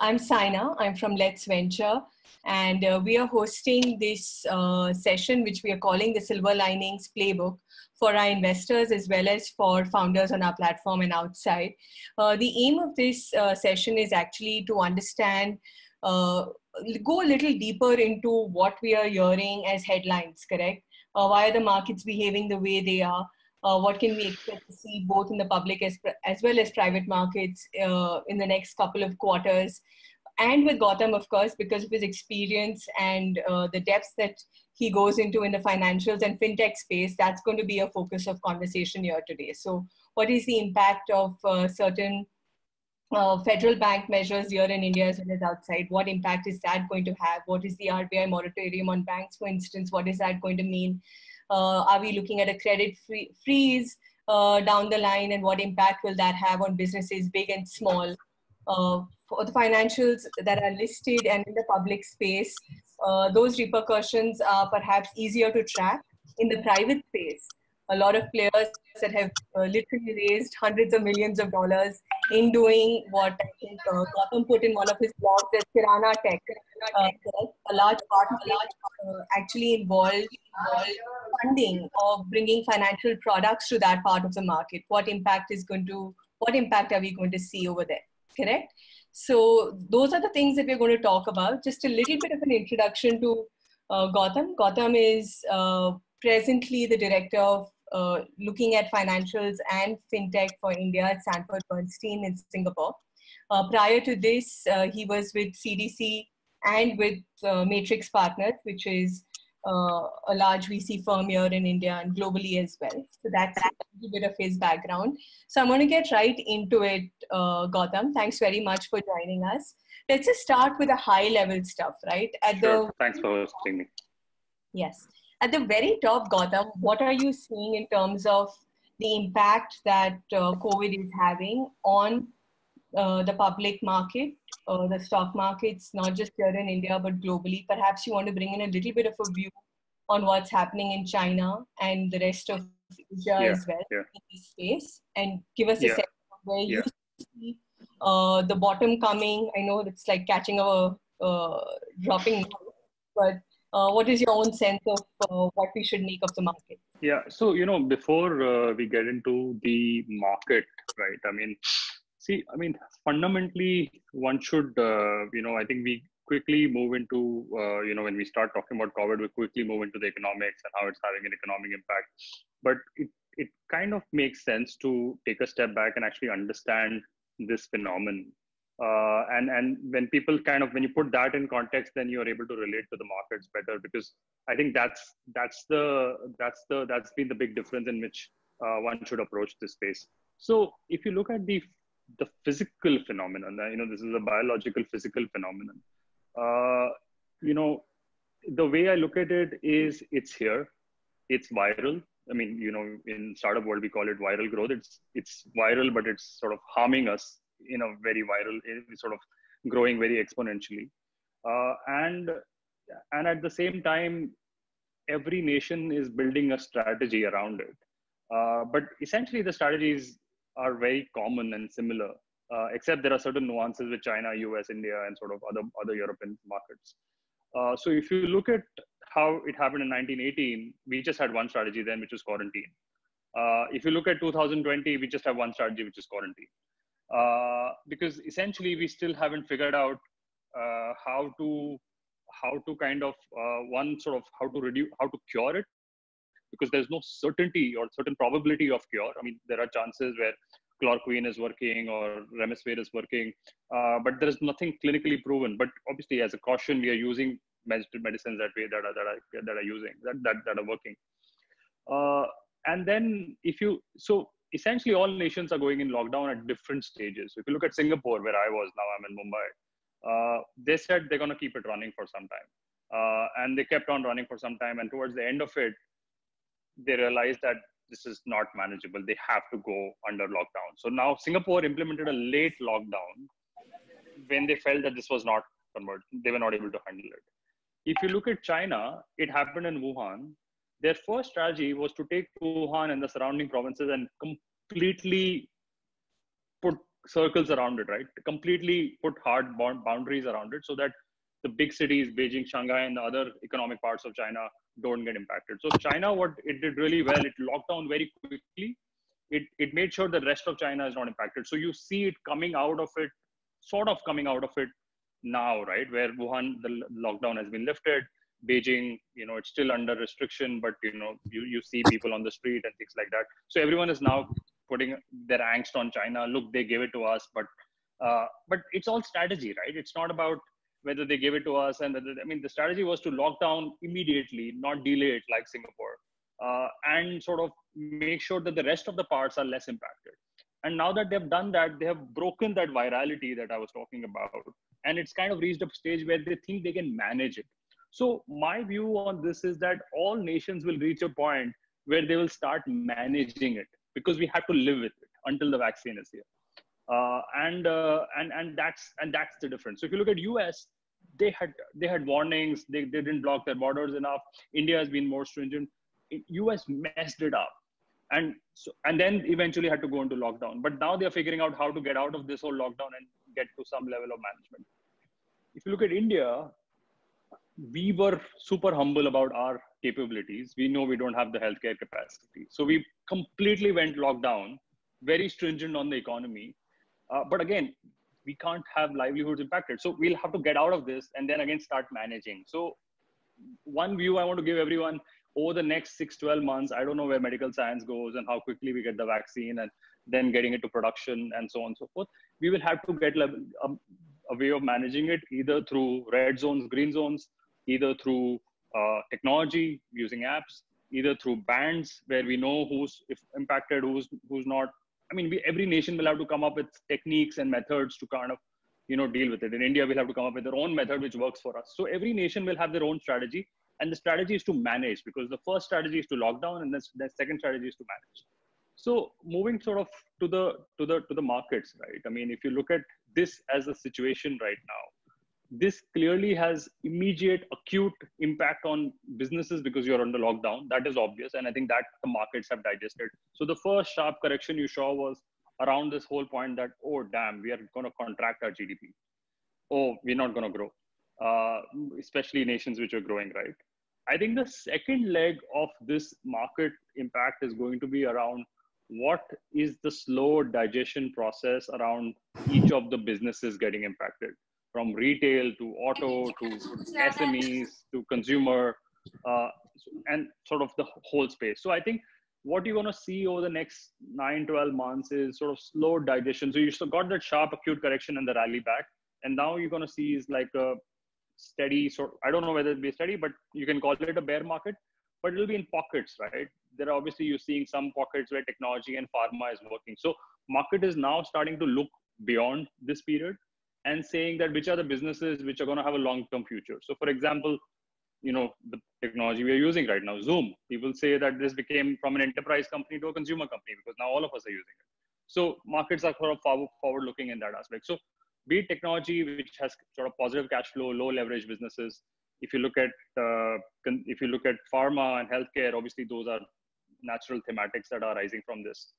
I'm Saina. I'm from LetsVenture. And uh, we are hosting this uh, session, which we are calling the Silver Linings Playbook for our investors as well as for founders on our platform and outside. Uh, the aim of this uh, session is actually to understand, uh, go a little deeper into what we are hearing as headlines, correct? Uh, why are the markets behaving the way they are? Uh, what can we expect to see both in the public as, as well as private markets uh, in the next couple of quarters and with Gautam, of course, because of his experience and uh, the depths that he goes into in the financials and fintech space, that's going to be a focus of conversation here today. So, what is the impact of uh, certain uh, federal bank measures here in India as well as outside? What impact is that going to have? What is the RBI moratorium on banks, for instance? What is that going to mean? Uh, are we looking at a credit free, freeze uh, down the line and what impact will that have on businesses big and small? Uh, for the financials that are listed and in the public space, those repercussions are perhaps easier to track. In the private space, a lot of players that have uh, literally raised hundreds of millions of dollars in doing what I think uh, Gautam put in one of his blogs as Kirana Tech. Uh, a large part of it uh, actually involved, involved funding of bringing financial products to that part of the market. What impact is going to, what impact are we going to see over there? Correct? So those are the things that we're going to talk about. Just a little bit of an introduction to uh, Gautam. Gautam is uh, presently the director of uh, looking at financials and fintech for India at Sanford Bernstein in Singapore. Uh, prior to this, uh, he was with CDC and with uh, Matrix Partners, which is uh, a large VC firm here in India and globally as well. So that's a little bit of his background. So I'm going to get right into it, Gautam. Thanks very much for joining us. Let's just start with the high level stuff, right? At sure. the thanks for hosting me. Yes at the very top, Gautam, what are you seeing in terms of the impact that uh, COVID is having on uh, the public market, uh, the stock markets, not just here in India, but globally? Perhaps you want to bring in a little bit of a view on what's happening in China and the rest of Asia yeah, as well yeah. in this space and give us a sense of where you see uh, the bottom coming. I know it's like catching a uh, dropping, but uh, what is your own sense of uh, what we should make of the market? Yeah, so you know, before uh, we get into the market, right? I mean, see, I mean, fundamentally, one should, uh, you know, I think we quickly move into, uh, you know, when we start talking about COVID, we quickly move into the economics and how it's having an economic impact. But it it kind of makes sense to take a step back and actually understand this phenomenon uh, and and when people kind of when you put that in context then you're able to relate to the markets better because i think that's that's the that's the that's been the big difference in which uh, one should approach this space. So if you look at the the physical phenomenon uh, you know this is a biological physical phenomenon uh, you know the way i look at it is it's here it's viral. I mean you know in startup world we call it viral growth. It's it's viral but it's sort of harming us in a very viral, sort of growing very exponentially. Uh, and and at the same time, every nation is building a strategy around it. Uh, but essentially, the strategies are very common and similar, uh, except there are certain nuances with China, US, India, and sort of other other European markets. Uh, so if you look at how it happened in 1918, we just had one strategy then, which was quarantine. Uh, if you look at 2020, we just have one strategy, which is quarantine uh, because essentially we still haven't figured out uh, how to how to kind of uh, one sort of how to reduce how to cure it. Because there's no certainty or certain probability of cure. I mean there are chances where chloroquine is working or remdesivir is working uh, but there is nothing clinically proven. But obviously as a caution we are using medicines that we that are that are, that are using that that, that are working. Uh, and then if you so essentially all nations are going in lockdown at different stages. If you look at Singapore, where I was, now I'm in Mumbai, uh, they said they're going to keep it running for some time. Uh, and they kept on running for some time. And towards the end of it, they realized that this is not manageable. They have to go under lockdown. So now Singapore implemented a late lockdown when they felt that this was not converted. They were not able to handle it. If you look at China, it happened in Wuhan their first strategy was to take Wuhan and the surrounding provinces and completely put circles around it, right? Completely put hard boundaries around it so that the big cities, Beijing, Shanghai, and the other economic parts of China don't get impacted. So China, what it did really well, it locked down very quickly. It, it made sure the rest of China is not impacted. So you see it coming out of it, sort of coming out of it now, right? Where Wuhan, the lockdown has been lifted. Beijing, you know, it's still under restriction, but you know, you, you see people on the street and things like that. So everyone is now putting their angst on China. Look, they gave it to us, but uh, but it's all strategy, right? It's not about whether they gave it to us and I mean the strategy was to lock down immediately, not delay it like Singapore, uh, and sort of make sure that the rest of the parts are less impacted. And now that they've done that, they have broken that virality that I was talking about, and it's kind of reached a stage where they think they can manage it. So my view on this is that all nations will reach a point where they will start managing it because we have to live with it until the vaccine is here. Uh, and uh, and and that's and that's the difference. So if you look at US, they had they had warnings. They, they didn't block their borders enough. India has been more stringent. US messed it up, and so and then eventually had to go into lockdown. But now they're figuring out how to get out of this whole lockdown and get to some level of management. If you look at India, we were super humble about our capabilities. We know we don't have the healthcare capacity. So we completely went lockdown, very stringent on the economy. Uh, but again, we can't have livelihoods impacted. So we'll have to get out of this and then again start managing. So one view I want to give everyone over the next six, 12 months, I don't know where medical science goes and how quickly we get the vaccine and then getting it to production and so on and so forth. We will have to get a, a way of managing it either through red zones, green zones, either through uh, technology using apps, either through bands where we know who's if impacted, who's who's not. I mean, we, every nation will have to come up with techniques and methods to kind of you know deal with it. In India, we'll have to come up with their own method which works for us. So every nation will have their own strategy, and the strategy is to manage because the first strategy is to lock down, and the, the second strategy is to manage. So moving sort of to the to the to the markets, right? I mean, if you look at this as a situation right now, this clearly has immediate acute impact on businesses because you're under lockdown. That is obvious and i think that the markets have digested. So the first sharp correction you saw was around this whole point that oh damn we are going to contract our gdp oh we're not going to grow uh, especially nations which are growing right? I think the second leg of this market impact is going to be around what is the slow digestion process around each of the businesses getting impacted from retail to auto to SMEs to consumer uh, and sort of the whole space. So I think what you're going to see over the next 9, 12 months is sort of slow digestion. So you still got that sharp acute correction and the rally back. And now you're going to see is like a steady sort I don't know whether it'll be steady, but you can call it a bear market, but it'll be in pockets, right? There are obviously you're seeing some pockets where technology and pharma is working. So market is now starting to look beyond this period and saying that which are the businesses which are going to have a long-term future. So, for example, you know the technology we are using right now, Zoom. People say that this became from an enterprise company to a consumer company because now all of us are using it. So markets are sort of forward looking in that aspect. So be it technology which has sort of positive cash flow, low leverage businesses. If you look at uh, if you look at pharma and healthcare, obviously those are natural thematics that are rising from this.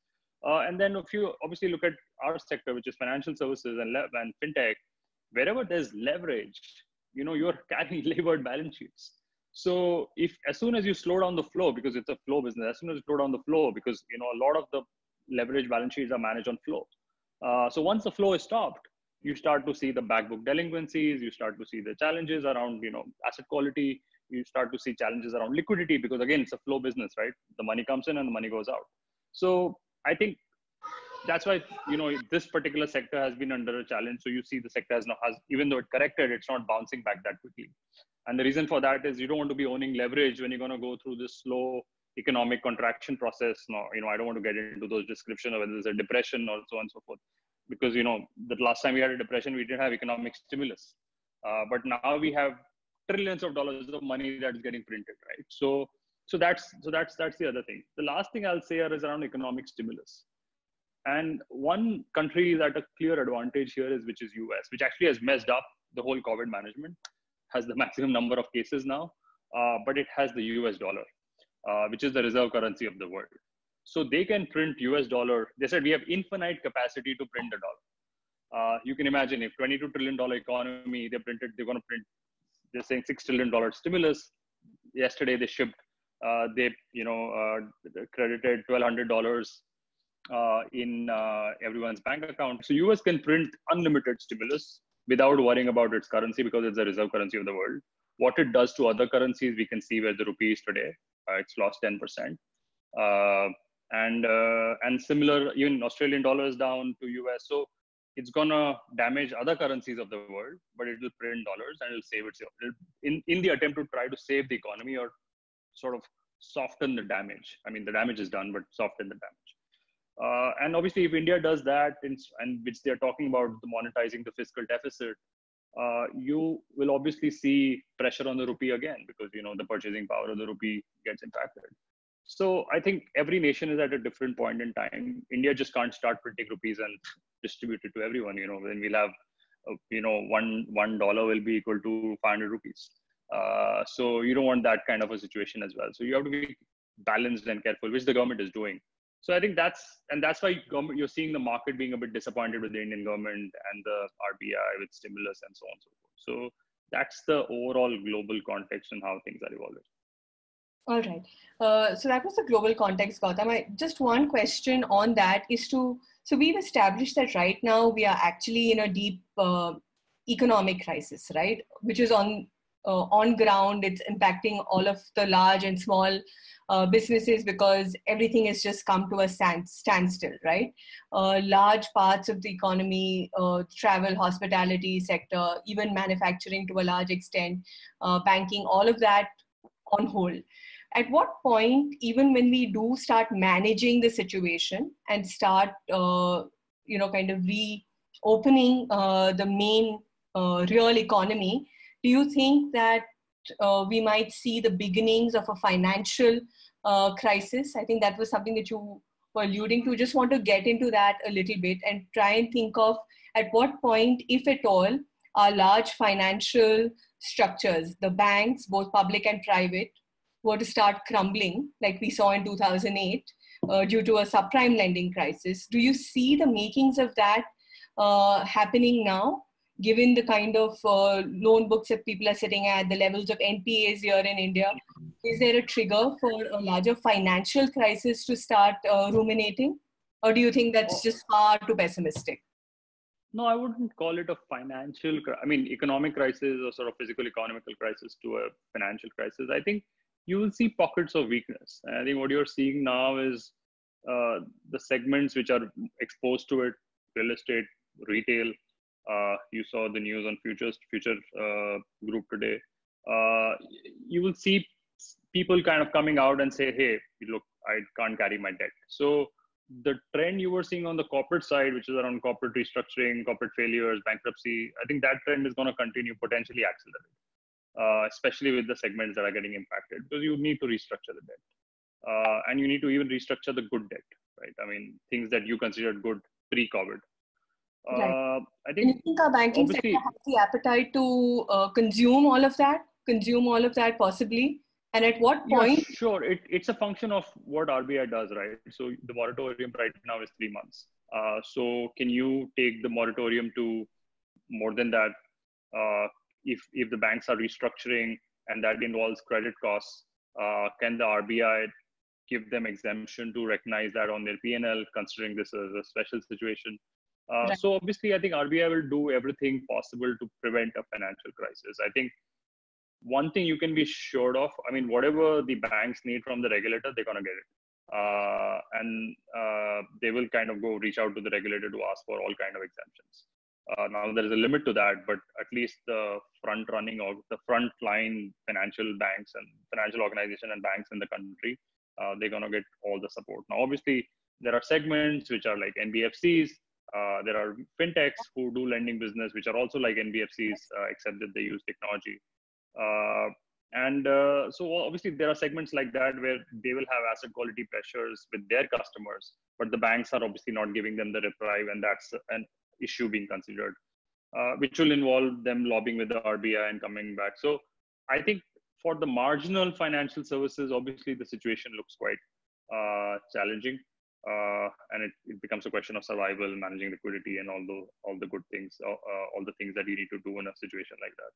Uh, and then if you obviously look at our sector, which is financial services and, and fintech, wherever there's leverage, you know, you're carrying levered balance sheets. So if as soon as you slow down the flow, because it's a flow business, as soon as you slow down the flow, because you know a lot of the leverage balance sheets are managed on flow. Uh, so once the flow is stopped, you start to see the backbook delinquencies. You start to see the challenges around you know asset quality. You start to see challenges around liquidity because again it's a flow business, right? The money comes in and the money goes out. So I think that's why you know this particular sector has been under a challenge. So you see the sector has not has even though it corrected, it's not bouncing back that quickly. And the reason for that is you don't want to be owning leverage when you're going to go through this slow economic contraction process. No, you know I don't want to get into those descriptions of whether there's a depression or so on and so forth, because you know the last time we had a depression, we didn't have economic stimulus, uh, but now we have trillions of dollars of money that is getting printed, right? So so that's so that's that's the other thing the last thing i'll say is around economic stimulus and one country is at a clear advantage here is which is us which actually has messed up the whole covid management has the maximum number of cases now uh, but it has the us dollar uh, which is the reserve currency of the world so they can print us dollar they said we have infinite capacity to print the dollar Uh, you can imagine if 22 trillion dollar economy they printed, they're going to print. They're saying six trillion dollar stimulus. Yesterday they shipped. Uh, they you know uh, credited 1,200 dollars uh, in uh, everyone's bank account. So US can print unlimited stimulus without worrying about its currency because it's the reserve currency of the world. What it does to other currencies, we can see where the rupee is today. Uh, it's lost 10%. Uh, and and similar, even Australian dollars down to US. So it's gonna damage other currencies of the world, but it will print dollars and it'll save itself in in the attempt to try to save the economy or sort of soften the damage. I mean, the damage is done, but soften the damage. Uh, and obviously, if India does that, in, and which they're talking about the monetizing the fiscal deficit, uh, you will obviously see pressure on the rupee again because you know the purchasing power of the rupee gets impacted. So I think every nation is at a different point in time. India just can't start printing rupees and distribute it to everyone. You know, then we'll have, uh, you know, one one dollar will be equal to 500 rupees. Uh, so you don't want that kind of a situation as well. So you have to be balanced and careful, which the government is doing. So I think that's and that's why you're seeing the market being a bit disappointed with the Indian government and the RBI with stimulus and so on and so forth. So that's the overall global context and how things are evolving. All right. Uh, so that was the global context, Gautam. I, just one question on that is to so we've established that right now we are actually in a deep uh, economic crisis, right? Which is on uh, on ground. It's impacting all of the large and small uh, businesses because everything has just come to a stand, standstill, right? Uh, large parts of the economy, uh, travel, hospitality sector, even manufacturing to a large extent, uh, banking, all of that on hold. At what point, even when we do start managing the situation and start, uh, you know, kind of reopening the main real economy, do you think that uh, we might see the beginnings of a financial uh, crisis. I think that was something that you were alluding to. Just want to get into that a little bit and try and think of at what point, if at all, our large financial structures, the banks, both public and private, were to start crumbling, like we saw in 2008, uh, due to a subprime lending crisis. Do you see the makings of that uh, happening now? Given the kind of uh, loan books that people are sitting at, the levels of NPAs here in India, is there a trigger for a larger financial crisis to start uh, ruminating? Or do you think that's oh. just far too pessimistic? No, I wouldn't call it a financial, I mean, economic crisis or sort of physical economical crisis to a financial crisis. I think you will see pockets of weakness. And I think what you're seeing now is uh, the segments which are exposed to it, real estate, retail, uh, you saw the news on futures future uh, group today. Uh, you will see people kind of coming out and say, "Hey, look, I can't carry my debt." So the trend you were seeing on the corporate side, which is around corporate restructuring, corporate failures, bankruptcy, I think that trend is going to continue, potentially accelerate, uh, especially with the segments that are getting impacted, because you need to restructure the debt. Uh, and you need to even restructure the good debt, right? I mean, things that you considered good pre-COVID. Right. Uh, I think, you think our banking sector has the appetite to uh, consume all of that, consume all of that possibly? And at what point? Yeah, sure. It, it's a function of what RBI does, right? So the moratorium right now is three months. Uh, so can you take the moratorium to more than that? Uh, if if the banks are restructuring and that involves credit costs, uh, can the RBI give them exemption to recognize that on their PNL, considering this as a special situation? Uh, right. So obviously, I think RBI will do everything possible to prevent a financial crisis. I think one thing you can be sure of, I mean, whatever the banks need from the regulator, they're gonna get it, uh, and uh, they will kind of go reach out to the regulator to ask for all kind of exemptions. Uh, now there is a limit to that, but at least the front running or the front line financial banks and financial organization and banks in the country, uh, they're gonna get all the support. Now, obviously, there are segments which are like NBFCs uh, there are fintechs who do lending business, which are also like NBFCs, uh, except that they use technology. Uh, and uh, so obviously there are segments like that where they will have asset quality pressures with their customers, but the banks are obviously not giving them the reprieve, and that's an issue being considered, uh, which will involve them lobbying with the RBI and coming back. So I think for the marginal financial services, obviously the situation looks quite uh, challenging. Uh, and it, it becomes a question of survival, managing liquidity, and all the all the good things, uh, uh, all the things that you need to do in a situation like that.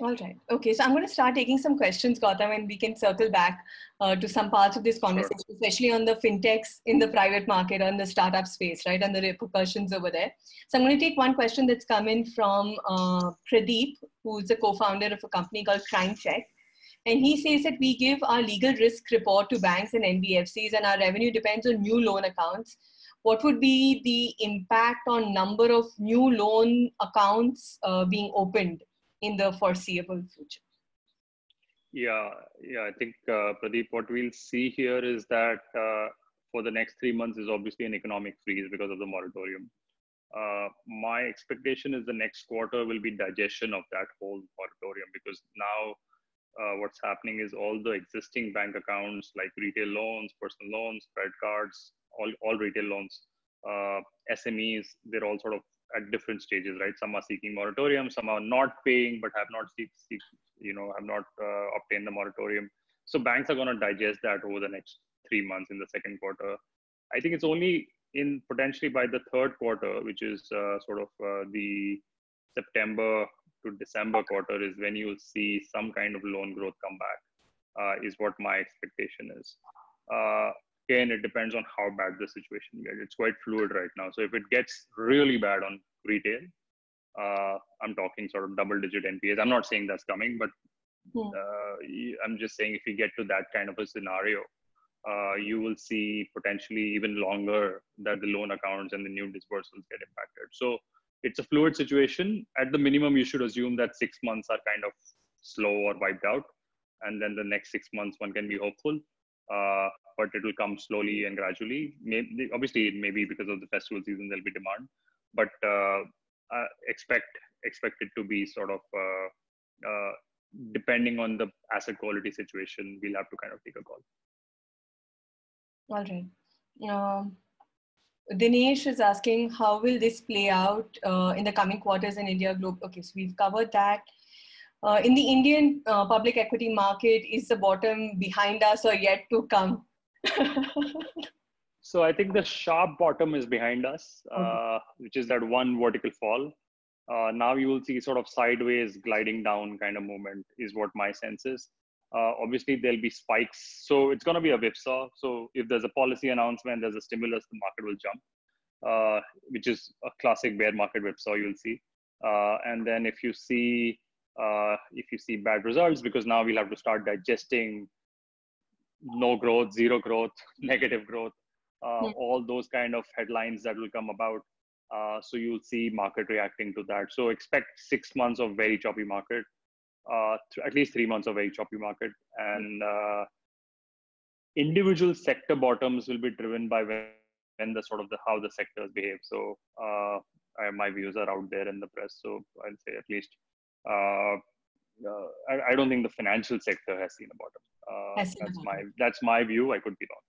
All right. Okay. So I'm going to start taking some questions, Gautam, and we can circle back uh, to some parts of this conversation, sure. especially on the fintechs in the private market and the startup space, right, and the repercussions over there. So I'm going to take one question that's come in from uh, Pradeep, who's the co-founder of a company called Crime Check. And he says that we give our legal risk report to banks and NBFCs, and our revenue depends on new loan accounts. What would be the impact on number of new loan accounts uh, being opened in the foreseeable future? Yeah, yeah. I think uh, Pradeep, what we'll see here is that uh, for the next three months is obviously an economic freeze because of the moratorium. Uh, my expectation is the next quarter will be digestion of that whole moratorium because now uh, what's happening is all the existing bank accounts like retail loans, personal loans, credit cards, all, all retail loans, uh, SMEs, they're all sort of at different stages, right? Some are seeking moratorium, some are not paying but have not seek, seek you know, have not uh, obtained the moratorium. So banks are going to digest that over the next three months in the second quarter. I think it's only in potentially by the third quarter, which is uh, sort of uh, the September to December quarter is when you'll see some kind of loan growth come back, uh, is what my expectation is. Uh, again, it depends on how bad the situation gets. It's quite fluid right now. So if it gets really bad on retail, uh, I'm talking sort of double digit NPAs. I'm not saying that's coming, but hmm. uh, I'm just saying if you get to that kind of a scenario, uh, you will see potentially even longer that the loan accounts and the new disbursements get impacted. So it's a fluid situation. At the minimum, you should assume that six months are kind of slow or wiped out, and then the next six months one can be hopeful. Uh, but it will come slowly and gradually. Maybe, obviously, it may be because of the festival season there'll be demand, but uh, uh, expect expect it to be sort of uh, uh, depending on the asset quality situation. We'll have to kind of take a call. All right. Um, Dinesh is asking how will this play out uh, in the coming quarters in India Globe? Okay, so we've covered that. Uh, in the Indian uh, public equity market, is the bottom behind us or yet to come? so I think the sharp bottom is behind us, uh, which is that one vertical fall. Uh, now you will see sort of sideways gliding down kind of movement is what my sense is. Uh, obviously, there'll be spikes. So it's going to be a whipsaw. So if there's a policy announcement, there's a stimulus, the market will jump, uh, which is a classic bear market whipsaw. You'll see. Uh, and then if you see uh, if you see bad results, because now we'll have to start digesting no growth, zero growth, negative growth, mm. all those kind of headlines that will come about. Uh, so you'll see market reacting to that. So expect six months of very choppy market uh, th- at least three months of very choppy market. And uh, individual sector bottoms will be driven by when, when the sort of the how the sectors behave. So uh, I, my views are out there in the press. So I'll say at least. Uh, uh, I, I, don't think the financial sector has seen a bottom. Uh, that's my that's my view. I could be wrong.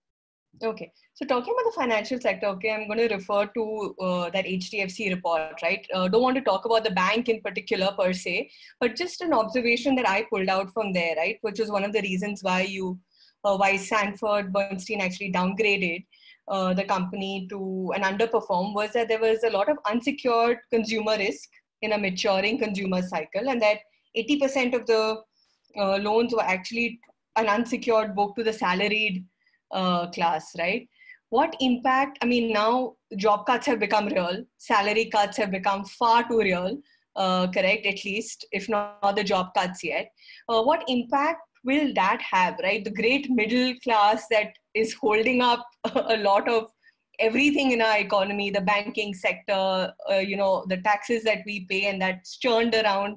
Okay. So talking about the financial sector, okay, I'm going to refer to uh, that HDFC report, right? Uh, don't want to talk about the bank in particular per se, but just an observation that I pulled out from there, right? Which was one of the reasons why you, uh, why Sanford Bernstein actually downgraded uh, the company to an underperform was that there was a lot of unsecured consumer risk in a maturing consumer cycle, and that 80% of the uh, loans were actually an unsecured book to the salaried uh, class, right? What impact? I mean, now job cuts have become real, salary cuts have become far too real, uh, correct? At least, if not the job cuts yet. Uh, what impact will that have, right? The great middle class that is holding up a lot of everything in our economy, the banking sector, uh, you know, the taxes that we pay, and that's churned around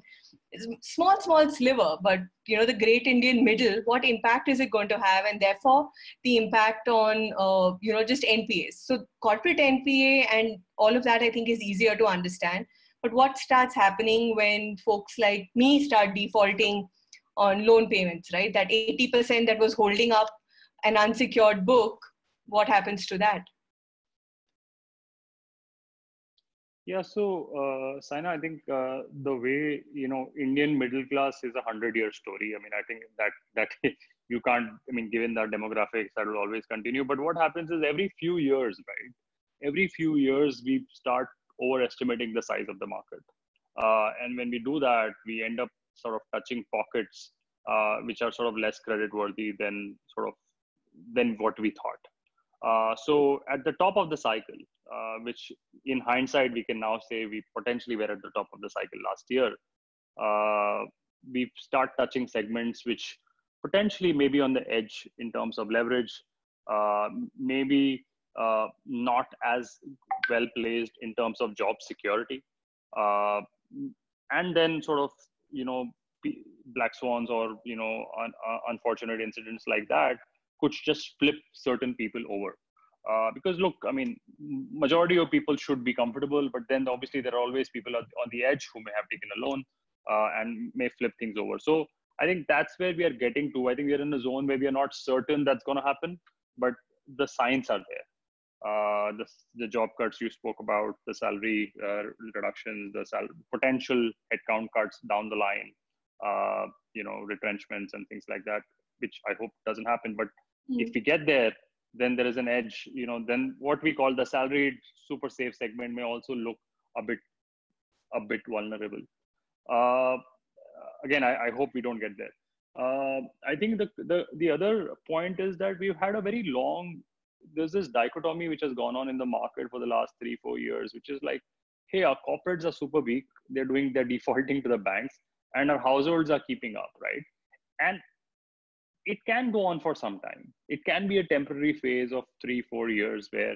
small small sliver but you know the great indian middle what impact is it going to have? And therefore the impact on uh, you know just npas so corporate npa and all of that i think is easier to understand. But what starts happening when folks like me start defaulting on loan payments right? That 80% that was holding up an unsecured book what happens to that Yeah, so uh, Saina, I think uh, the way you know Indian middle class is a hundred-year story. I mean, I think that that you can't i mean given the demographics that will always continue. But what happens is every few years right every few years we start overestimating the size of the market. Uh, and when we do that we end up sort of touching pockets uh, which are sort of less credit worthy than sort of than what we thought. Uh, so at the top of the cycle uh, which in hindsight we can now say we potentially were at the top of the cycle last year uh, we start touching segments which potentially maybe on the edge in terms of leverage, uh, maybe uh, not as well placed in terms of job security, uh, and then sort of you know black swans or you know un- uh, unfortunate incidents like that could just flip certain people over. Uh, because look, I mean, majority of people should be comfortable, but then obviously there are always people on the edge who may have taken a loan uh, and may flip things over. So I think that's where we are getting to. I think we're in a zone where we are not certain that's going to happen, but the signs are there. Uh, the, the job cuts you spoke about, the salary uh, reductions, the sal- potential headcount cuts down the line, uh, you know, retrenchments and things like that, which I hope doesn't happen. But mm. if we get there, then there is an edge. You know, then what we call the salaried super safe segment may also look a bit a bit vulnerable. Uh, again, I, I, hope we don't get there. Uh, I think the, the the other point is that we've had a very long. There's this dichotomy which has gone on in the market for the last three four years, which is like, hey, our corporates are super weak. They're doing they're defaulting to the banks, and our households are keeping up, right? And it can go on for some time. It can be a temporary phase of three four years where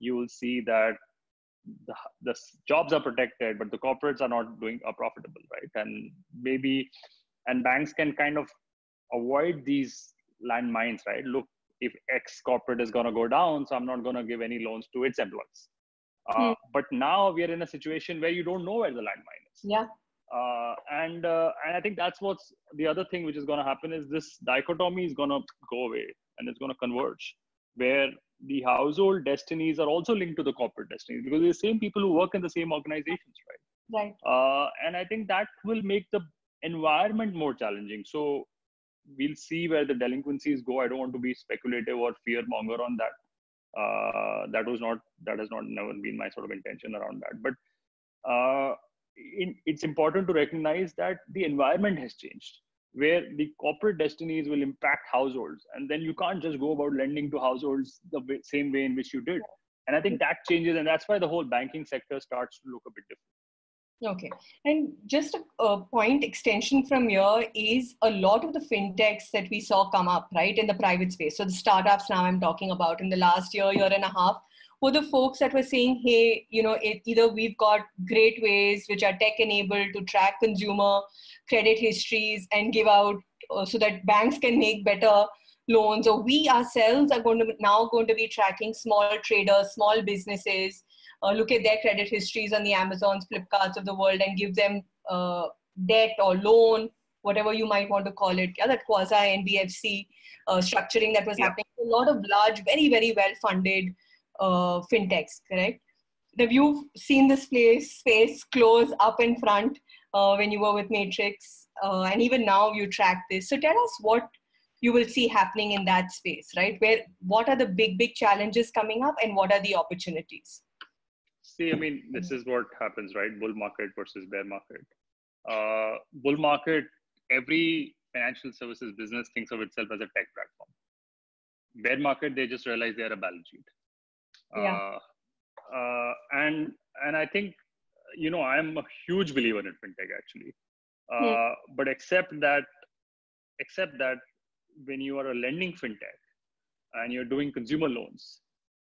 you will see that the, the jobs are protected, but the corporates are not doing are profitable, right? And maybe and banks can kind of avoid these landmines, right? Look, if X corporate is going to go down, so I'm not going to give any loans to its employees. Uh, hmm. But now we are in a situation where you don't know where the landmine is. Yeah. Uh, and uh, and I think that's what's the other thing which is going to happen is this dichotomy is going to go away and it's going to converge, where the household destinies are also linked to the corporate destinies because they're the same people who work in the same organizations, right? Right. Uh, and I think that will make the environment more challenging. So we'll see where the delinquencies go. I don't want to be speculative or fear monger on that. Uh, that was not that has not never been my sort of intention around that. But uh, in, it's important to recognize that the environment has changed where the corporate destinies will impact households and then you can't just go about lending to households the same way in which you did and i think that changes and that's why the whole banking sector starts to look a bit different Okay. And just a, a, point extension from here is a lot of the fintechs that we saw come up, right, in the private space. So the startups now I'm talking about in the last year, year and a half, were the folks that were saying, hey, you know, it, either we've got great ways which are tech enabled to track consumer credit histories and give out uh, so that banks can make better loans, or we ourselves are going to now going to be tracking small traders, small businesses, uh, look at their credit histories on the Amazons, Flipkarts of the world, and give them uh, debt or loan, whatever you might want to call it. Yeah, that quasi NBFC uh, structuring that was yeah. happening. A lot of large, very very well funded uh, fintechs, correct? Have you seen this place space close up in front uh, when you were with Matrix, uh, and even now you track this. So tell us what you will see happening in that space, right? Where what are the big big challenges coming up, and what are the opportunities? See, I mean, this is what happens, right? Bull market versus bear market. Uh, bull market, every financial services business thinks of itself as a tech platform. Bear market, they just realize they are a balance sheet yeah. Uh, uh, and and I think you know I'm a huge believer in fintech actually, uh, yeah. but except that except that when you are a lending fintech and you're doing consumer loans,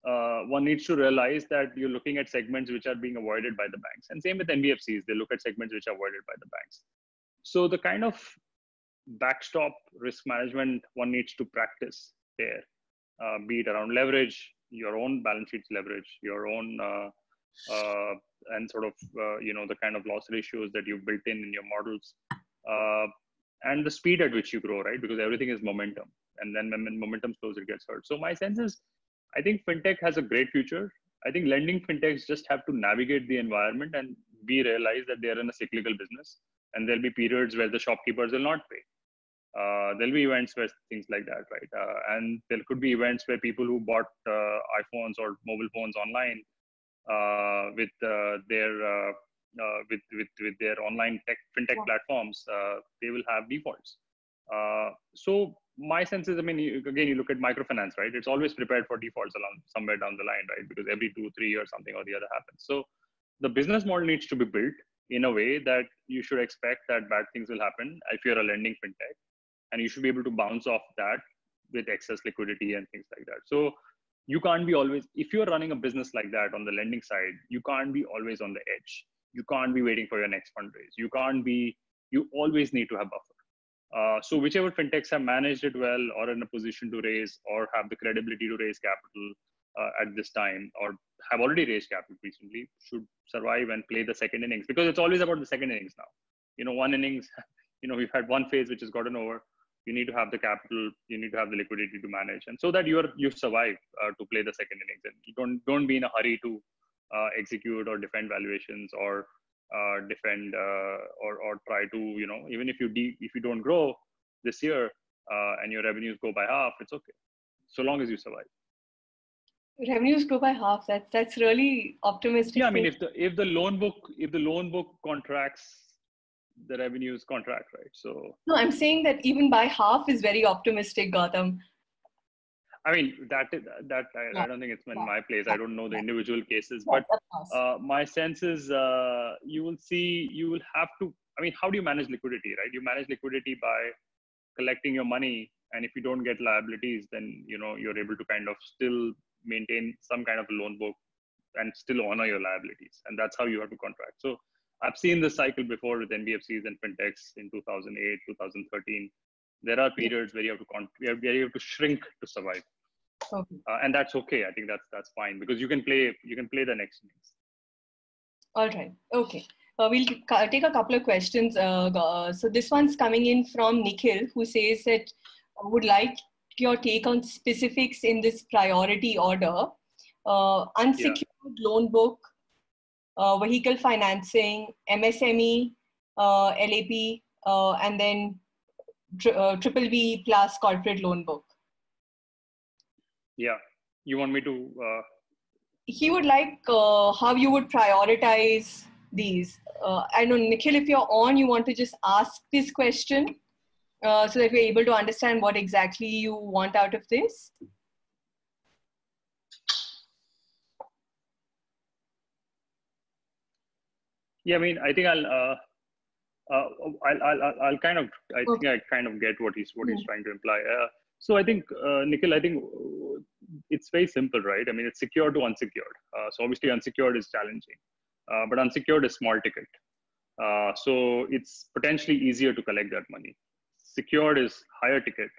uh, one needs to realize that you're looking at segments which are being avoided by the banks. And same with NBFCs, they look at segments which are avoided by the banks. So the kind of backstop risk management one needs to practice there, uh, be it around leverage, your own balance sheets leverage, your own uh, uh, and sort of uh, you know the kind of loss ratios that you've built in in your models, uh, and the speed at which you grow, right? Because everything is momentum, and then when momentum slows, it gets hurt. So my sense is, I think fintech has a great future. I think lending fintechs just have to navigate the environment and we realize that they are in a cyclical business, and there'll be periods where the shopkeepers will not pay. Uh, there'll be events where things like that, right? Uh, and there could be events where people who bought uh, iPhones or mobile phones online uh, with uh, their uh, with, with with their online tech fintech platforms, they will have defaults. so my sense is, I mean, you, again, you look at microfinance, right? It's always prepared for defaults along somewhere down the line, right? Because every two, three years, something or the other happens. So the business model needs to be built in a way that you should expect that bad things will happen if you're a lending fintech and you should be able to bounce off that with excess liquidity and things like that. So you can't be always if you're running a business like that on the lending side you can't be always on the edge. You can't be waiting for your next fundraise. You can't be you always need to have buffer. Uh, so whichever fintechs have managed it well or in a position to raise or have the credibility to raise capital uh, at this time or have already raised capital recently should survive and play the second innings because it's always about the second innings now. You know one innings you know we've had one phase which has gotten over you need to have the capital you need to have the liquidity to manage and so that you're you survive uh, to play the second innings. And you don't don't be in a hurry to uh, execute or defend valuations or uh, defend uh, or or try to you know even if you de- if you don't grow this year uh, and your revenues go by half it's okay. So long as you survive. Revenues grow by half that's that's really optimistic. Yeah i mean if the if the loan book if the loan book contracts the revenues contract right so no i'm saying that even by half is very optimistic gautam I mean that that I, yeah. I don't think it's in yeah. my place. I don't know the individual cases, but uh, my sense is uh, you will see you will have to. I mean, how do you manage liquidity, right? You manage liquidity by collecting your money, and if you don't get liabilities, then you know you're able to kind of still maintain some kind of loan book and still honor your liabilities. And that's how you have to contract. So I've seen this cycle before with NBFCs and fintechs in 2008, 2013. There are periods where you have to con- where you have to shrink to survive, okay. uh, and that's okay. I think that's that's fine because you can play you can play the next innings. All right. Okay. Uh, we'll take a couple of questions. Uh, uh, so this one's coming in from Nikhil, who says that would like your take on specifics in this priority order. Uh, unsecured yeah. loan book, uh, vehicle financing, MSME, uh, LAP, uh, and then uh, triple B plus corporate loan book. Yeah, you want me to? Uh, he would like how you would prioritize these. I know, Nikhil, if you're on, you want to just ask this question uh, so that we're able to understand what exactly you want out of this? Yeah, I mean, I think I'll, uh, uh, I'll, I'll, I'll kind of, I okay. think I kind of get what he's, what he's hmm. trying to imply. Uh, so I think, uh, Nikhil, I think it's very simple, right? I mean, it's secured to unsecured. Uh, so obviously unsecured is challenging, uh, but unsecured is small ticket. Uh, so it's potentially easier to collect that money secured is higher ticket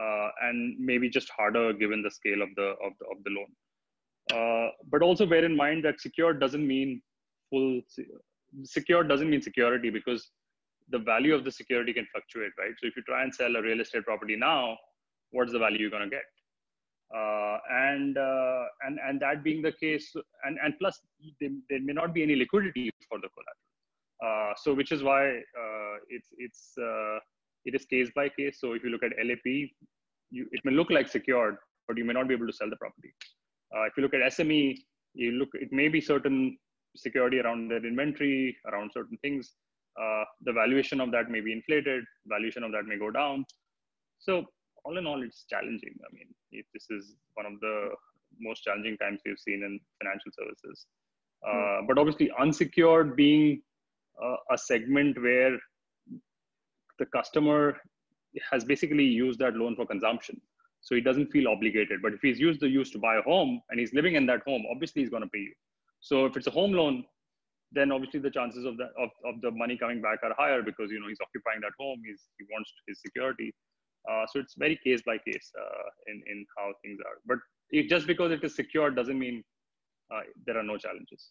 uh, and maybe just harder given the scale of the of the, of the loan. Uh, but also bear in mind that secured doesn't mean full secured doesn't mean security because the value of the security can fluctuate, right? So if you try and sell a real estate property now, what's the value you're going to get? Uh, and uh, and and that being the case, and and plus there, there may not be any liquidity for the collateral. Uh, so which is why uh, it's it's uh, it is case by case. So if you look at LAP, you, it may look like secured, but you may not be able to sell the property. Uh, if you look at SME, you look, it may be certain security around their inventory, around certain things. Uh, the valuation of that may be inflated, valuation of that may go down. So all in all, it's challenging. I mean, it, this is one of the most challenging times we've seen in financial services. Uh, mm. But obviously, unsecured being uh, a segment where the customer has basically used that loan for consumption. So he doesn't feel obligated. But if he's used the use to buy a home and he's living in that home, obviously he's going to pay you. So if it's a home loan, then obviously the chances of the of, of the money coming back are higher because you know he's occupying that home. He's he wants his security. Uh, so it's very case by case uh, in in how things are. But it, just because it is secure doesn't mean uh, there are no challenges.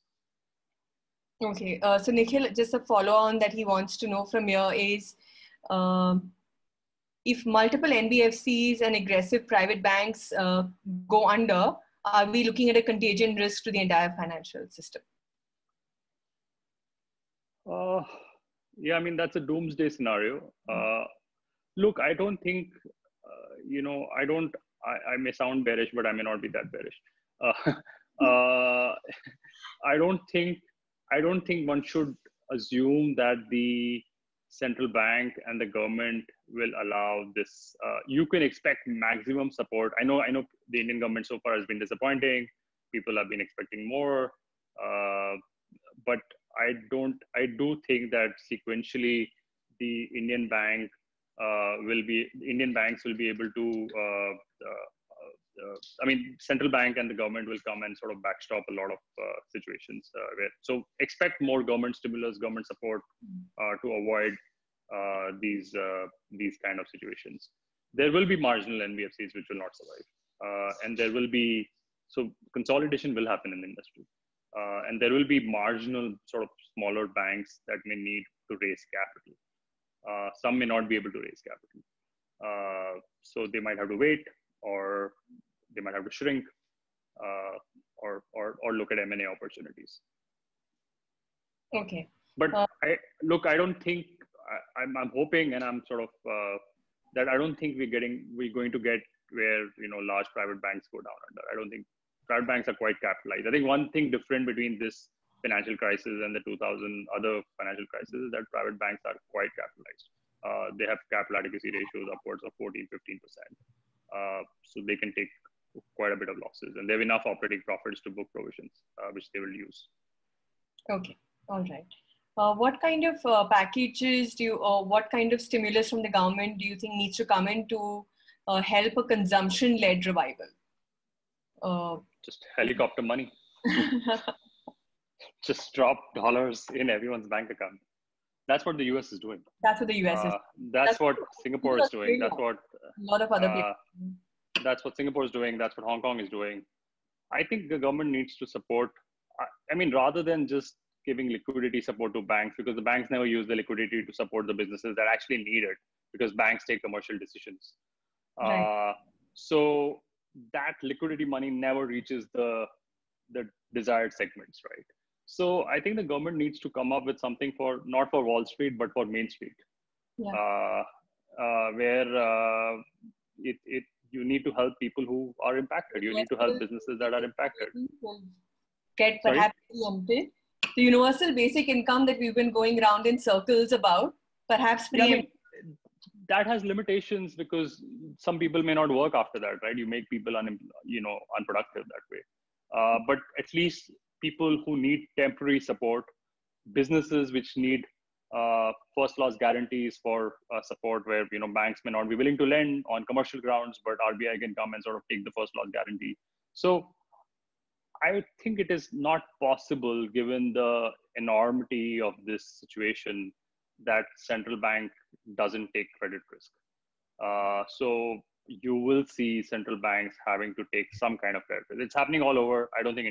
Okay. Uh, so Nikhil, just a follow on that he wants to know from here is um, if multiple NBFCs and aggressive private banks uh, go under, are we looking at a contagion risk to the entire financial system? Uh, yeah, I mean, that's a doomsday scenario. Uh, look, I don't think, uh, you know, I don't, I, I, may sound bearish, but I may not be that bearish. Uh, uh, I don't think, I don't think one should assume that the central bank and the government will allow this. Uh, you can expect maximum support. I know, I know the Indian government so far has been disappointing. People have been expecting more, uh, but I don't. I do think that sequentially, the Indian bank uh, will be Indian banks will be able to. Uh, uh, uh, I mean, central bank and the government will come and sort of backstop a lot of situations. where, so expect more government stimulus, government support to avoid these these kind of situations. There will be marginal NBFCs which will not survive, and there will be so consolidation will happen in the industry. Uh, and there will be marginal sort of smaller banks that may need to raise capital. Uh, some may not be able to raise capital. Uh, so they might have to wait or they might have to shrink uh, or, or, or look at M&A opportunities. Okay. But uh, I, look, I don't think, I, am I'm, I'm hoping and I'm sort of, uh, that I don't think we're getting, we're going to get where, you know, large private banks go down under. I don't think private banks are quite capitalized. I think one thing different between this financial crisis and the 2000 other financial crises is that private banks are quite capitalized. Uh, they have capital adequacy ratios upwards of 14, 15 percent, uh, so they can take quite a bit of losses, and they have enough operating profits to book provisions, uh, which they will use. Okay, all right. Uh, what kind of uh, packages do you, or what kind of stimulus from the government do you think needs to come in to uh, help a consumption-led revival? Just helicopter money. just drop dollars in everyone's bank account. That's what the US is doing. That's what the US uh, is. That's, that's, what Singapore is doing. That's what a lot of other uh, people. That's what Singapore is doing. That's what Hong Kong is doing. I think the government needs to support. I mean, rather than just giving liquidity support to banks, because the banks never use the liquidity to support the businesses that actually need it, because banks take commercial decisions. Right. Uh, so that liquidity money never reaches the the desired segments, right? So I think the government needs to come up with something for not for Wall Street but for Main Street, yeah. uh, uh, where uh, it, it you need to help people who are impacted. You need to help businesses that are impacted. Get perhaps preempted. The universal basic income that we've been going around in circles about, perhaps preempted. Yeah, I mean, that has limitations because some people may not work after that, right? You make people un, you know unproductive that way. Uh, but at least people who need temporary support, businesses which need uh, first loss guarantees for uh, support where you know banks may not be willing to lend on commercial grounds, but RBI can come and sort of take the first loss guarantee. So I think it is not possible, given the enormity of this situation, that central bank doesn't take credit risk. Uh, so you will see central banks having to take some kind of credit risk. It's happening all over. I don't think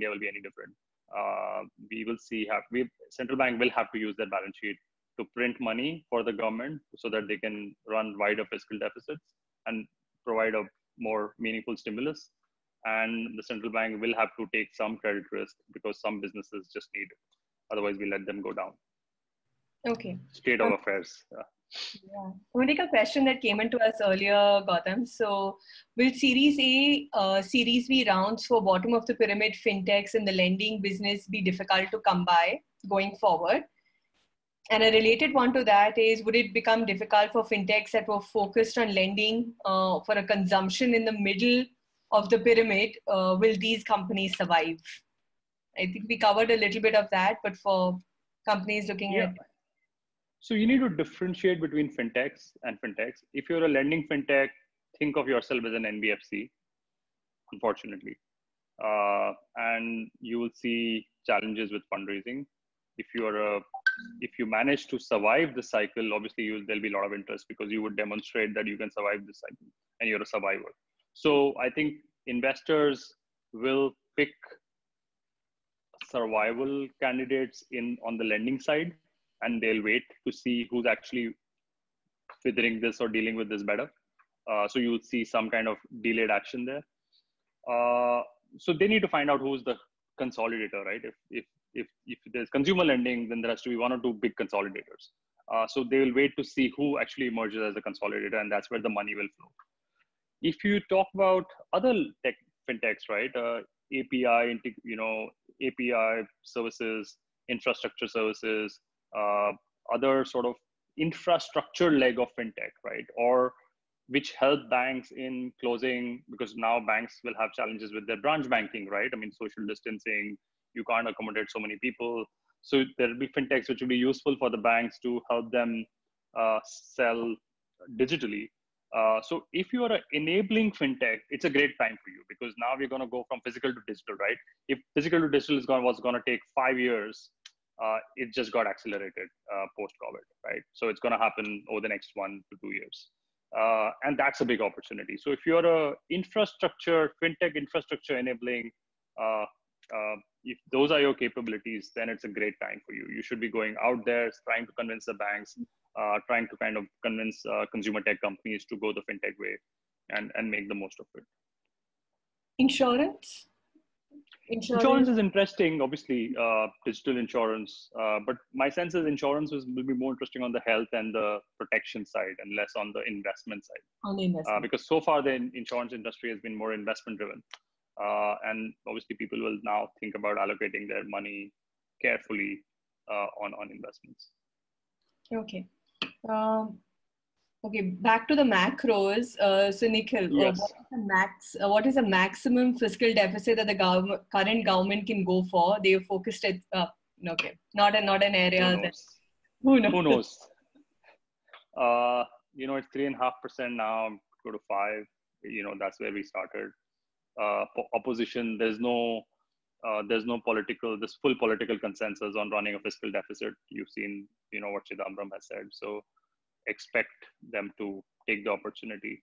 India will be any different. Uh, we will see have we central bank will have to use their balance sheet to print money for the government so that they can run wider fiscal deficits and provide a more meaningful stimulus. And the central bank will have to take some credit risk because some businesses just need it. Otherwise, we let them go down. Okay. State of affairs. Yeah. We'll take a question that came into us earlier, Gautam. So, will Series A, uh, Series B rounds for bottom of the pyramid fintechs in the lending business be difficult to come by going forward? And a related one to that is would it become difficult for fintechs that were focused on lending uh, for a consumption in the middle of the pyramid? Uh, will these companies survive? I think we covered a little bit of that, but for companies looking yeah. at so you need to differentiate between fintechs and fintechs. If you're a lending fintech, think of yourself as an NBFC, unfortunately. Uh, and you will see challenges with fundraising. If you're a if you manage to survive the cycle, obviously you, there'll be a lot of interest because you would demonstrate that you can survive the cycle and you're a survivor. So I think investors will pick survival candidates in on the lending side and they'll wait to see who's actually figuring this or dealing with this better. Uh, so you'll see some kind of delayed action there. Uh, so they need to find out who's the consolidator, right? If if if if there's consumer lending, then there has to be one or two big consolidators. Uh, so they will wait to see who actually emerges as a consolidator, and that's where the money will flow. If you talk about other tech fintechs, right? Uh, API, you know, API services, infrastructure services, uh, other sort of infrastructure leg of fintech, right? Or which help banks in closing because now banks will have challenges with their branch banking, right? I mean, social distancing, you can't accommodate so many people. So there will be fintechs which will be useful for the banks to help them uh, sell digitally. Uh, so if you are enabling fintech, it's a great time for you because now we're going to go from physical to digital, right? If physical to digital is going was going to take five years, uh, it just got accelerated uh, post COVID, right? So it's going to happen over the next one to two years, uh, and that's a big opportunity. So if you're a infrastructure fintech infrastructure enabling, uh, uh, if those are your capabilities, then it's a great time for you. You should be going out there, trying to convince the banks, uh, trying to kind of convince consumer tech companies to go the fintech way, and and make the most of it. Insurance Insurance, insurance is interesting, obviously, uh, digital insurance. Uh, but my sense is insurance is, will be more interesting on the health and the protection side and less on the investment side. On the investment. Uh, because so far the insurance industry has been more investment driven. Uh, and obviously people will now think about allocating their money carefully uh, on, on investments. Okay. Um, Okay, back to the macros. Uh, so, Nikhil, uh, yes. what, is the max, uh, what is the maximum fiscal deficit that the government, current government can go for? They have focused it. Uh, okay, not a, not an area who knows? that. Who knows? Who knows? Uh, you know, it's three and a half percent now. Go to five. You know, that's where we started. Uh, opposition. There's no. Uh, there's no political, this full political consensus on running a fiscal deficit. You've seen, you know, what Chidambaram has said. So expect them to take the opportunity.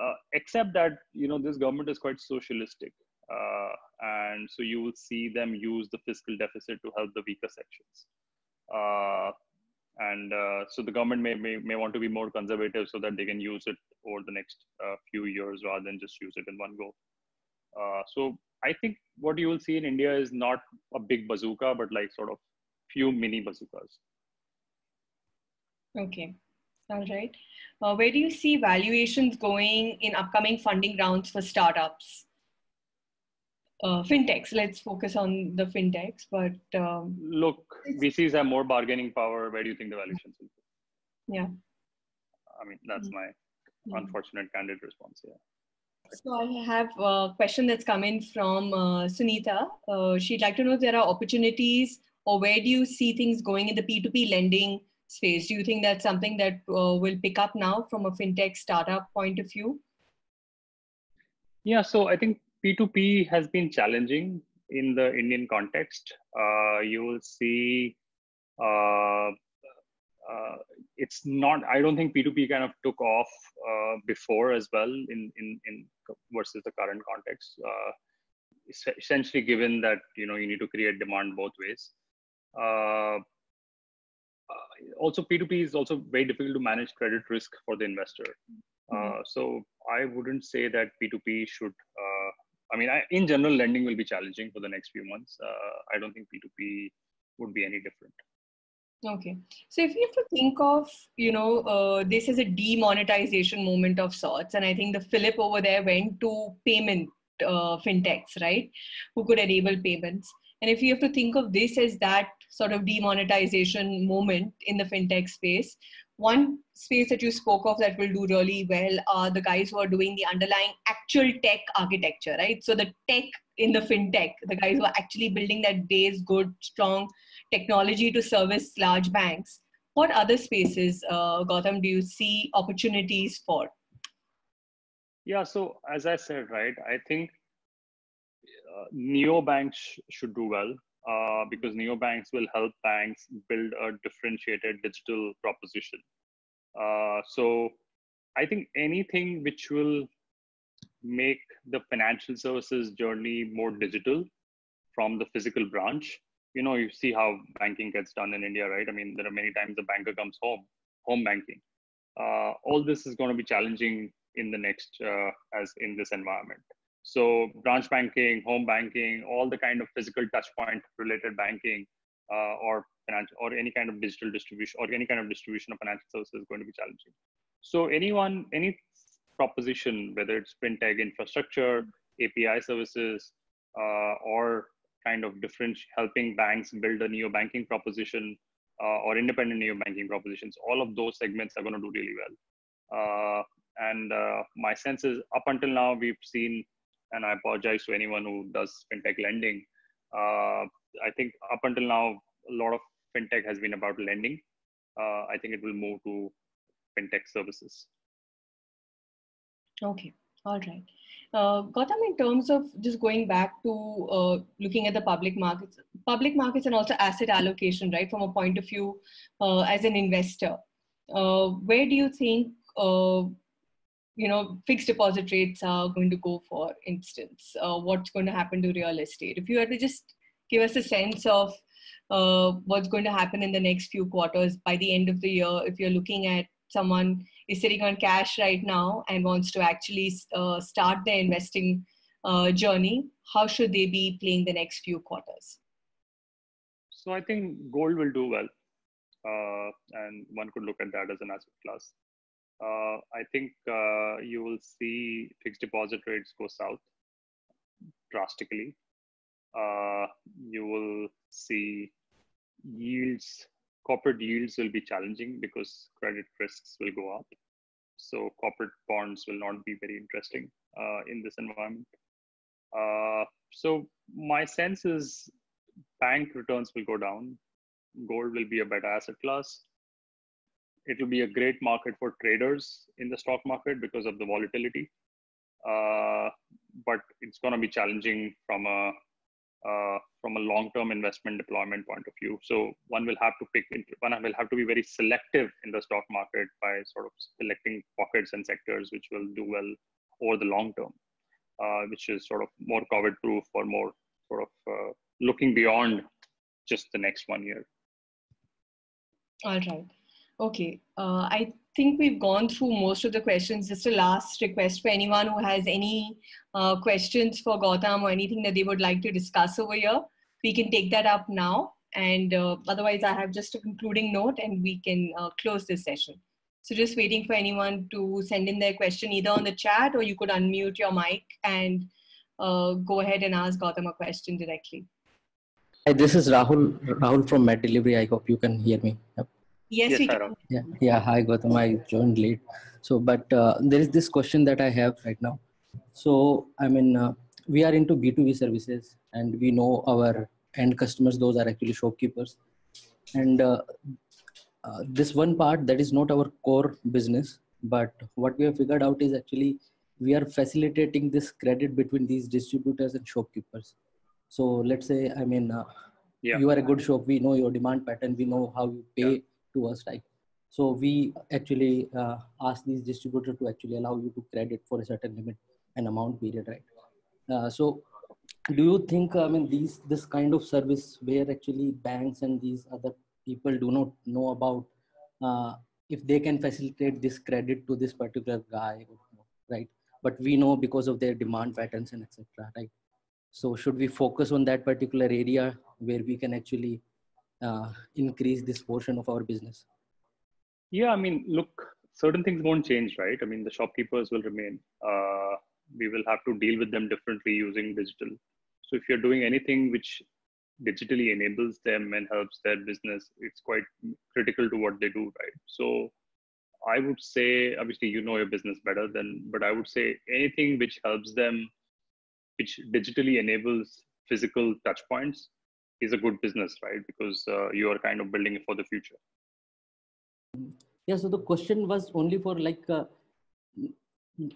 Uh, except that you know this government is quite socialistic, uh, and so you will see them use the fiscal deficit to help the weaker sections. Uh, and uh, so the government may, may may want to be more conservative so that they can use it over the next uh, few years rather than just use it in one go. Uh, so I think what you will see in India is not a big bazooka, but like sort of few mini bazookas. Okay. All right. Uh, where do you see valuations going in upcoming funding rounds for startups? Uh, fintechs. Let's focus on the fintechs. But um, look, VCs have more bargaining power. Where do you think the valuations will? Yeah. I mean, that's mm-hmm. my unfortunate candid response. Yeah. So I have a question that's come in from uh, Sunita. Uh, she'd like to know if there are opportunities or where do you see things going in the P2P lending space. Do you think that's something that uh, will pick up now from a fintech startup point of view? Yeah, so I think P2P has been challenging in the Indian context. Uh, you will see uh, uh, it's not, I don't think P2P kind of took off uh, before as well in, in, in versus the current context. Uh, essentially, given that, you know, you need to create demand both ways. Uh, also P2P is also very difficult to manage credit risk for the investor. Mm-hmm. Uh, so I wouldn't say that P2P should. Uh, I mean, I, in general, lending will be challenging for the next few months. Uh, I don't think P2P would be any different. Okay, so if you have to think of, you know, uh, this is a demonetization moment of sorts, and I think the fillip over there went to payment uh, fintechs, right, who could enable payments. And if you have to think of this as that sort of demonetization moment in the fintech space. One space that you spoke of that will do really well are the guys who are doing the underlying actual tech architecture, right? So the tech in the fintech, the guys who are actually building that base, good, strong technology to service large banks. What other spaces, uh, Gautam, do you see opportunities for? Yeah, so as I said, right, I think uh, neobanks sh- should do well uh, because neobanks will help banks build a differentiated digital proposition. Uh, so I think anything which will make the financial services journey more digital from the physical branch. You know, you see how banking gets done in India, right? I mean, there are many times the banker comes home, home banking. Uh, all this is going to be challenging in the next, uh, as in this environment. So branch banking, home banking, all the kind of physical touch point related banking uh, or financial or any kind of digital distribution or any kind of distribution of financial services is going to be challenging. So anyone, any proposition, whether it's fintech infrastructure, API services, uh, or kind of different helping banks build a neo banking proposition uh, or independent neo banking propositions, all of those segments are going to do really well. Uh, and uh, my sense is up until now, we've seen, and I apologize to anyone who does fintech lending. Uh, I think up until now, a lot of fintech has been about lending. Uh, I think it will move to fintech services. Okay, all right. Uh, Gautam, in terms of just going back to uh, looking at the public markets, public markets and also asset allocation, right, from a point of view uh, as an investor, uh, where do you think, uh, you know, fixed deposit rates are going to go, for instance? Uh, what's going to happen to real estate? If you had to just give us a sense of what's going to happen in the next few quarters by the end of the year, if you're looking at someone is sitting on cash right now and wants to actually uh, start their investing uh, journey, how should they be playing the next few quarters? So I think gold will do well, uh, and one could look at that as an asset class. Uh, I think uh, you will see fixed deposit rates go south drastically. Uh, you will see yields corporate yields will be challenging because credit risks will go up. So corporate bonds will not be very interesting uh, in this environment. Uh, so my sense is bank returns will go down. Gold will be a better asset class. It will be a great market for traders in the stock market because of the volatility. Uh, but it's going to be challenging from a uh, from a long-term investment deployment point of view. So one will have to pick, one will have to be very selective in the stock market by sort of selecting pockets and sectors which will do well over the long term, uh, which is sort of more COVID-proof or more sort of uh, looking beyond just the next one year. All right. Okay. Uh, I think we've gone through most of the questions. Just a last request for anyone who has any uh, questions for Gautam or anything that they would like to discuss over here. We can take that up now. And uh, otherwise, I have just a concluding note and we can uh, close this session. So just waiting for anyone to send in their question either on the chat or you could unmute your mic and uh, go ahead and ask Gautam a question directly. Hi, this is Rahul, Rahul from Med Delivery. I hope you can hear me. Yep. Yes, yes we can. Yeah, yeah. Hi, Gautam. I joined late. So, but uh, there is this question that I have right now. So, I mean, uh, we are into B2B services and we know our end customers, those are actually shopkeepers. And uh, uh this one part that is not our core business, but what we have figured out is actually we are facilitating this credit between these distributors and shopkeepers. So, let's say, I mean, uh, yeah. you are a good shop, we know your demand pattern, we know how you pay. Yeah to us, right? So we actually uh, ask these distributors to actually allow you to credit for a certain limit and amount period, right? Uh, so do you think, I mean, these this kind of service where actually banks and these other people do not know about uh, if they can facilitate this credit to this particular guy, right? But we know because of their demand patterns and etc. Right? So should we focus on that particular area where we can actually increase this portion of our business? Yeah, I mean, look, certain things won't change, right? I mean, the shopkeepers will remain. Uh, we will have to deal with them differently using digital. So if you're doing anything which digitally enables them and helps their business, it's quite critical to what they do, right? So I would say, obviously, you know your business better than, but I would say anything which helps them, which digitally enables physical touch points, is a good business, right? Because uh, you are kind of building it for the future. Yeah. So the question was only for like uh,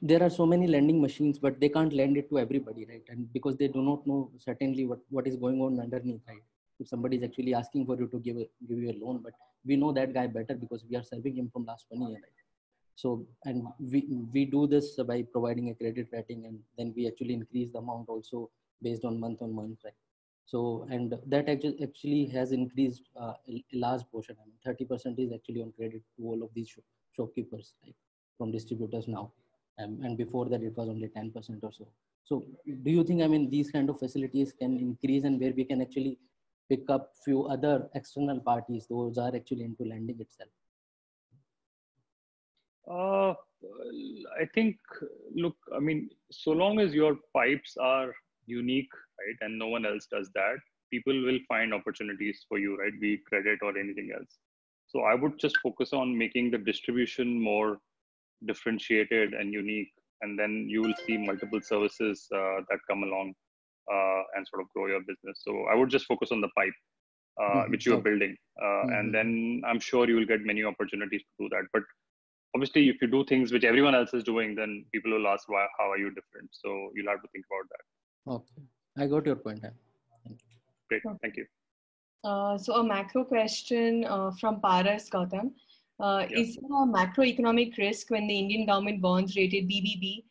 there are so many lending machines, but they can't lend it to everybody, right? And because they do not know certainly what what is going on underneath, right? If somebody is actually asking for you to give a, give you a loan, but we know that guy better because we are serving him from last one year, right? So and we we do this by providing a credit rating, and then we actually increase the amount also based on month on month, right? So, and that actually has increased uh, a large portion. I mean, 30% is actually on credit to all of these shopkeepers like, from distributors now. Um, and before that, it was only 10% or so. So, do you think, I mean, these kind of facilities can increase and where we can actually pick up few other external parties those are actually into lending itself uh, i think look i mean so long as your pipes are unique right and no one else does that people will find opportunities for you right be credit or anything else so i would just focus on making the distribution more differentiated and unique and then you will see multiple services uh, that come along uh, and sort of grow your business. So I would just focus on the pipe uh, mm-hmm. which you are building, mm-hmm. and then I'm sure you will get many opportunities to do that. But obviously, if you do things which everyone else is doing, then people will ask, "Why? How are you different?" So you'll have to think about that. Okay, I got your point. Great, thank you. Uh, so a macro question uh, from Paras Gautam. Uh, yeah. Is there a macroeconomic risk when the Indian government bonds rated BBB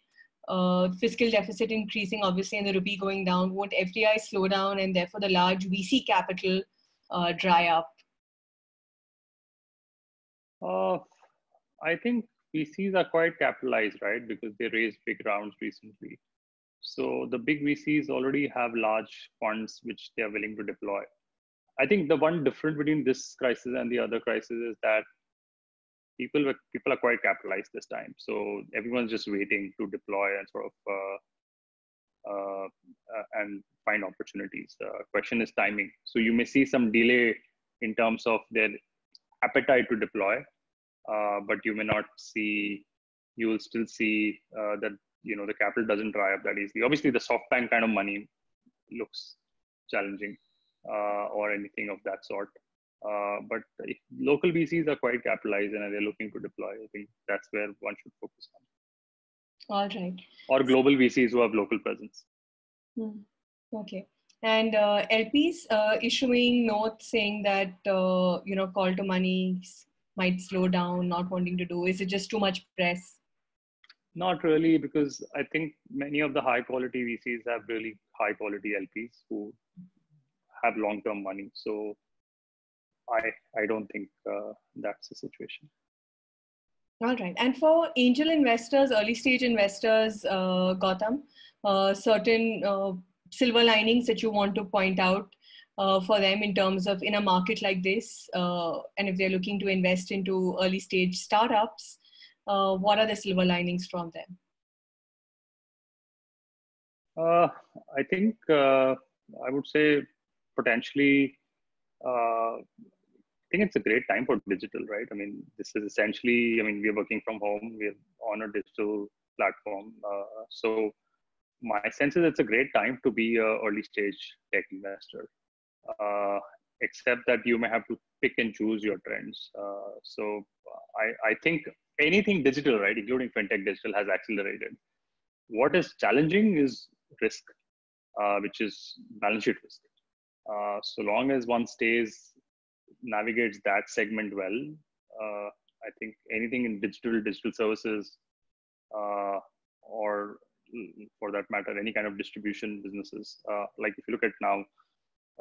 uh, fiscal deficit increasing, obviously, and the rupee going down, won't FDI slow down and therefore the large VC capital uh, dry up? Uh, I think VCs are quite capitalized, right? Because they raised big rounds recently. So the big VCs already have large funds which they are willing to deploy. I think the one difference between this crisis and the other crisis is that people were people are quite capitalized this time. So everyone's just waiting to deploy and sort of uh, uh, uh, and find opportunities. The question is timing. So you may see some delay in terms of their appetite to deploy uh, but you may not see you will still see uh, that you know the capital doesn't dry up that easily obviously the SoftBank kind of money looks challenging uh, or anything of that sort uh, but local VCs are quite capitalized and they're looking to deploy. I think that's where one should focus on. All right. Or global VCs who have local presence. Hmm. Okay. And uh, LPs uh, issuing notes saying that uh, you know call to money might slow down, not wanting to do. Is it just too much press? Not really, because I think many of the high quality VCs have really high quality LPs who have long term money. So I I don't think uh, that's the situation. All right. And for angel investors, early stage investors, uh, Gautam, uh, certain uh, silver linings that you want to point out uh, for them in terms of in a market like this, uh, and if they're looking to invest into early stage startups, uh, what are the silver linings from them? I think I would say potentially I think it's a great time for digital, right? I mean, this is essentially, I mean, we're working from home, we're on a digital platform. Uh, so my sense is it's a great time to be an early stage tech investor, uh, except that you may have to pick and choose your trends. Uh, so I, I think anything digital, right, including fintech digital, has accelerated. What is challenging is risk, uh, which is balance sheet risk. Uh, so long as one stays navigates that segment well, uh, I think anything in digital, digital services, uh, or for that matter, any kind of distribution businesses. Uh, like if you look at now,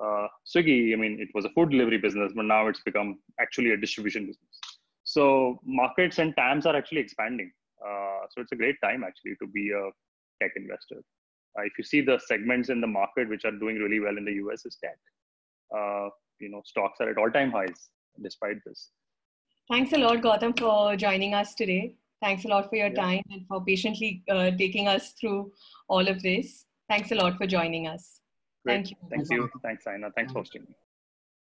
uh, Swiggy, I mean, it was a food delivery business, but now it's become actually a distribution business. So markets and TAMs are actually expanding. Uh, so it's a great time actually to be a tech investor. Uh, if you see the segments in the market which are doing really well in the US is tech you know stocks are at all-time highs despite this. Thanks a lot, Gautam, for joining us today. Thanks a lot for your yeah. time and for patiently uh, taking us through all of this. Thanks a lot for joining us. Great. Thank you. Thank you. Thanks, Aina. Thanks for hosting me.